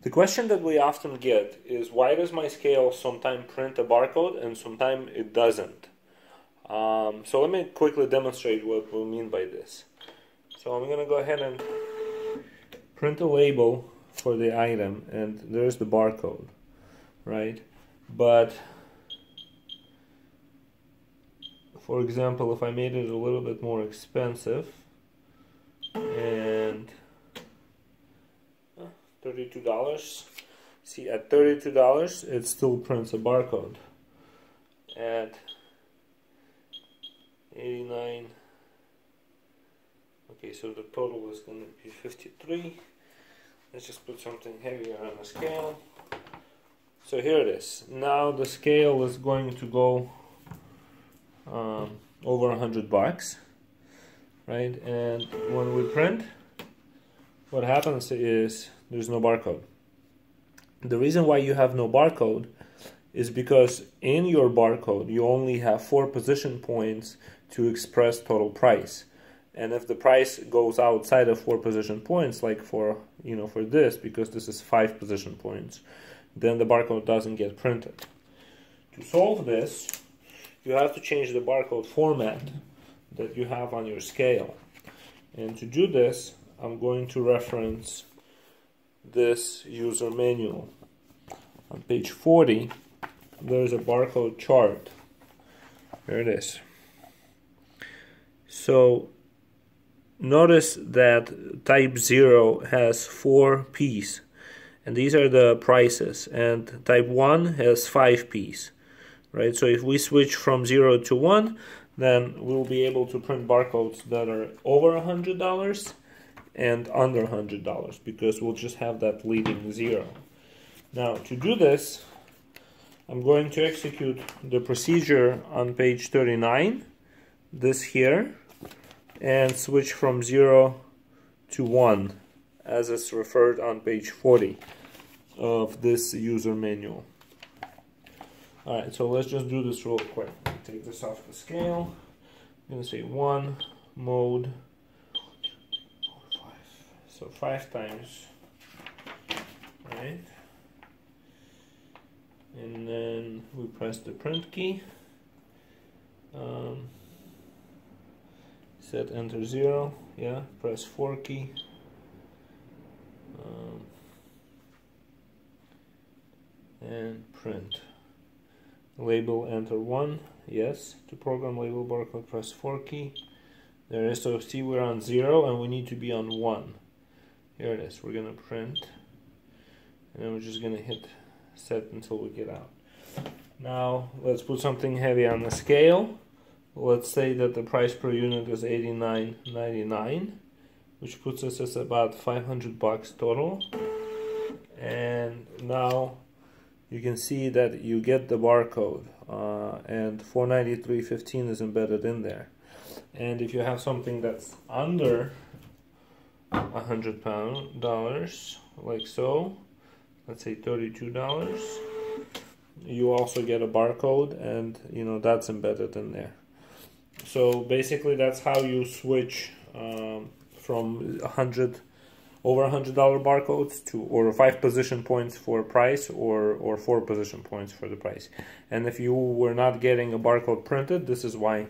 The question that we often get is why does my scale sometimes print a barcode and sometimes it doesn't? Um, so let me quickly demonstrate what we mean by this. So I'm going to go ahead and print a label for the item and there's the barcode, right? But for example, if I made it a little bit more expensive and $32, see at $32 it still prints a barcode. At 89 okay so the total is going to be 53 let's just put something heavier on the scale. So here it is. Now the scale is going to go um, over 100 bucks right? And when we print what happens is there's no barcode. The reason why you have no barcode is because in your barcode you only have four position points to express total price. And if the price goes outside of four position points like for you know for this because this is five position points then the barcode doesn't get printed. To solve this you have to change the barcode format that you have on your scale. And to do this I'm going to reference this user manual. On page 40 there's a barcode chart. There it is. So notice that type 0 has four P's and these are the prices and type 1 has 5 P's right? So if we switch from 0 to 1 then we'll be able to print barcodes that are over a hundred dollars and under hundred dollars because we'll just have that leading zero now to do this I'm going to execute the procedure on page 39 this here and switch from 0 to 1 as is referred on page 40 of this user manual. Alright, so let's just do this real quick. Take this off the scale. I'm going to say 1 mode. So 5 times. Right? And then we press the print key. Um, set enter 0 yeah press 4 key um, and print label enter 1 yes to program label barcode press 4 key there is so see we're on 0 and we need to be on 1 here it is. We're gonna print and then we're just gonna hit set until we get out. Now let's put something heavy on the scale. Let's say that the price per unit is 89.99 which puts us at about 500 bucks total. And now you can see that you get the barcode uh, and 493.15 is embedded in there. And if you have something that's under a hundred pound dollars like so. Let's say 32 dollars. You also get a barcode and you know that's embedded in there. So basically that's how you switch um, from 100 over a hundred dollar barcodes to or five position points for price or or four position points for the price. And if you were not getting a barcode printed this is why